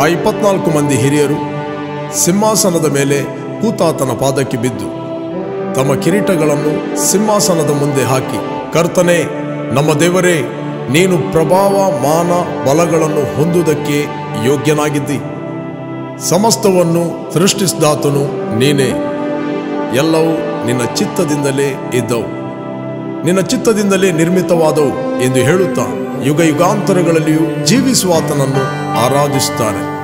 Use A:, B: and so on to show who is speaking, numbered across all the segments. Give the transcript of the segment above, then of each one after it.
A: ಆ ಇಪ್ಪತ್ನಾಲ್ಕು ಮಂದಿ ಹಿರಿಯರು ಸಿಂಹಾಸನದ ಮೇಲೆ ಕೂತಾತನ ಪಾದಕ್ಕೆ ಬಿದ್ದು ತಮ್ಮ ಕಿರೀಟಗಳನ್ನು ಸಿಂಹಾಸನದ ಮುಂದೆ ಹಾಕಿ, ಕರ್ತನೆ, ನಮ್ಮ ದೇವರೇ, ನೀನು ಪ್ರಭಾವ, ಮಾನ, ಬಲಗಳನ್ನು ಹೊಂದುವುದಕ್ಕೆ ಯೋಗ್ಯನಾಗಿದ್ದಿ. ಸಮಸ್ತವನ್ನು ಸೃಷ್ಟಿಸಿದಾತನು ನೀನೇ. ಎಲ್ಲವೂ ನಿನ್ನ ಚಿತ್ತದಿಂದಲೇ ಇದ್ದವು. ನಿನ್ನ ಚಿತ್ತದಿಂದಲೇ ನಿರ್ಮಿತವಾದವು ಎಂದು ಹೇಳುತ್ತಾ ಯುಗ ಯುಗಾಂತರಗಳಲ್ಲಿಯೂ ಜೀವಿಸುವಾತನನ್ನು ಆರಾಧಿಸುತ್ತಾರೆ.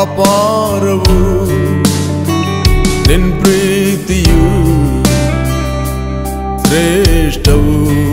A: ಅಪಾರವು ನಿನ್ ಪ್ರೀತಿಯು ಶ್ರೇಷ್ಠವು.